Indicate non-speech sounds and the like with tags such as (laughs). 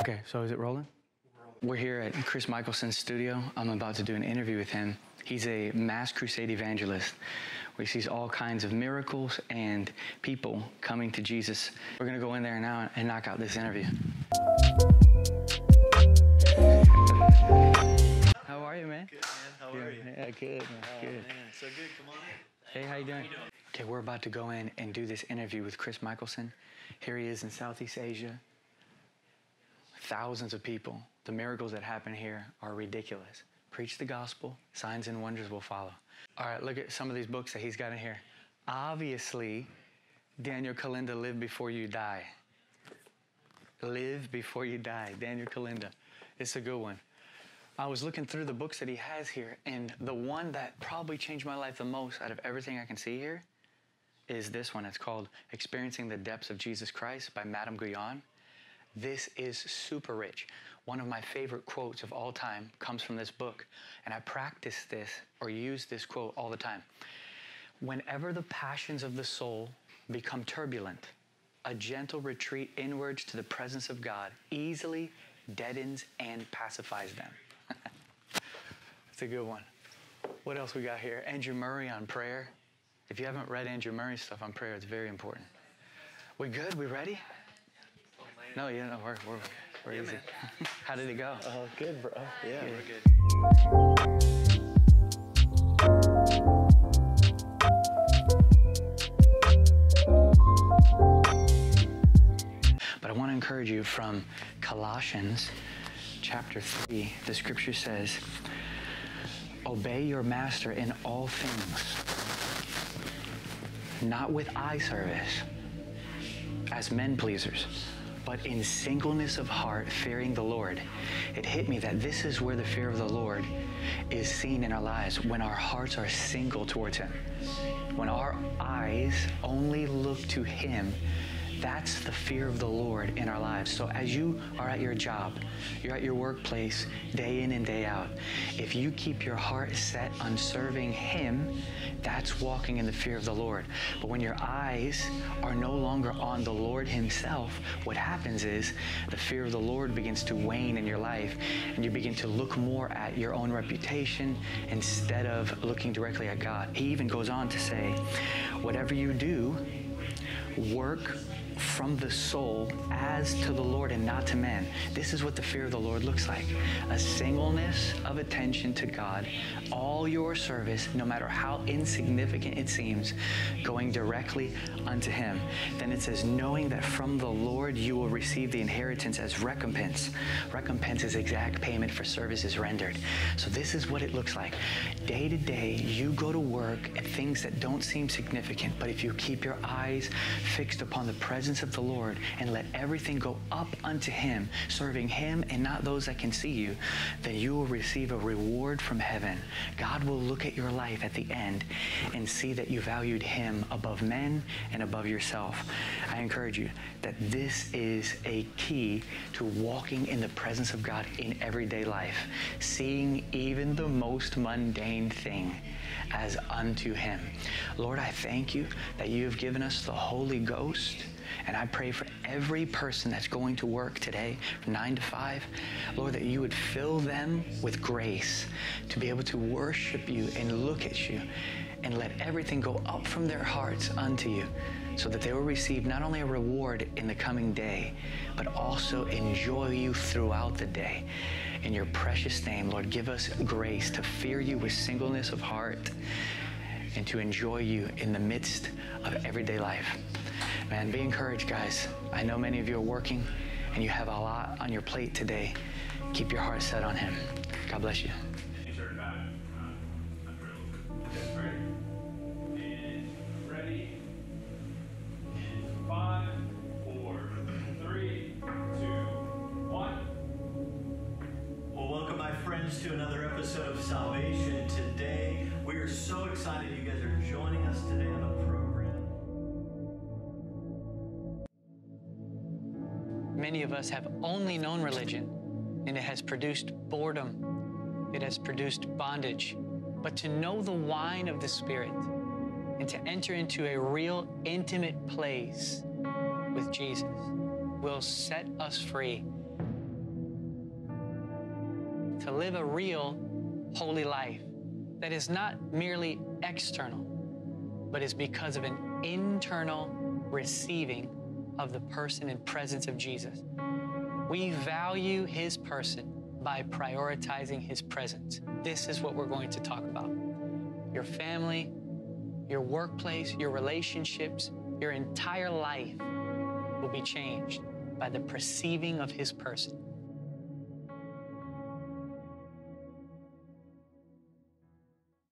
Okay, so is it rolling? We're here at Chris Mikkleson's studio. I'm about to do an interview with him. He's a mass crusade evangelist where he sees all kinds of miracles and people coming to Jesus. We're going to go in there now and knock out this interview. How are you, man? Good, man. How are you? Yeah, good, man. Oh, good. man. So good. Come on in. Hey, how you doing? Okay, we're about to go in and do this interview with Chris Mikkleson. Here he is in Southeast Asia. Thousands of people. The miracles that happen here are ridiculous. Preach the gospel, signs and wonders will follow. All right, look at some of these books that he's got in here. Obviously, Daniel Kolenda, Live Before You Die. Live Before You Die, Daniel Kolenda. It's a good one. I was looking through the books that he has here, and the one that probably changed my life the most out of everything I can see here is this one. It's called Experiencing the Depths of Jesus Christ by Madame Guyon. This is super rich. One of my favorite quotes of all time comes from this book, and I practice this or use this quote all the time. Whenever the passions of the soul become turbulent, a gentle retreat inwards to the presence of God easily deadens and pacifies them. That's a good one. What else we got here? Andrew Murray on prayer. If you haven't read Andrew Murray's stuff on prayer, it's very important. We good? We ready? No, yeah, no, we're, we're, we're easy. (laughs) How did it go? Oh, good, bro. Yeah, Good. we're good. But I want to encourage you from Colossians chapter 3. The scripture says, Obey your master in all things, not with eye service as men pleasers, but in singleness of heart, fearing the Lord. It hit me that this is where the fear of the Lord is seen in our lives when our hearts are single towards Him. When our eyes only look to Him, that's the fear of the Lord in our lives. So as you are at your job, you're at your workplace day in and day out, if you keep your heart set on serving Him, that's walking in the fear of the Lord. But when your eyes are no longer on the Lord Himself, what happens is the fear of the Lord begins to wane in your life and you begin to look more at your own reputation instead of looking directly at God. He even goes on to say, whatever you do, work from the soul as to the Lord and not to men. This is what the fear of the Lord looks like a singleness of attention to God, all your service, no matter how insignificant it seems, going directly unto Him. Then it says, knowing that from the Lord you will receive the inheritance as recompense. Recompense is exact payment for services rendered. So this is what it looks like. Day to day, you go to work at things that don't seem significant, but if you keep your eyes fixed upon the presence of the Lord and let everything go up unto Him, serving Him and not those that can see you, then you will receive a reward from heaven. God will look at your life at the end and see that you valued Him above men and above yourself. I encourage you that this is a key to walking in the presence of God in everyday life, seeing even the most mundane thing as unto Him. Lord, I thank you that you have given us the Holy Ghost. And I pray for every person that's going to work today from 9 to 5, Lord, that you would fill them with grace to be able to worship you and look at you and let everything go up from their hearts unto you so that they will receive not only a reward in the coming day, but also enjoy you throughout the day. In your precious name, Lord, give us grace to fear you with singleness of heart and to enjoy you in the midst of everyday life. Man, be encouraged, guys. I know many of you are working and you have a lot on your plate today. Keep your heart set on Him. God bless you. To another episode of Salvation Today. We are so excited you guys are joining us today on the Many of us have only known religion, and it has produced boredom, it has produced bondage. But to know the wine of the Spirit, and to enter into a real intimate place with Jesus will set us free to live a real holy life that is not merely external, but is because of an internal receiving of the person and presence of Jesus. We value his person by prioritizing his presence. This is what we're going to talk about. Your family, your workplace, your relationships, your entire life will be changed by the perceiving of his person.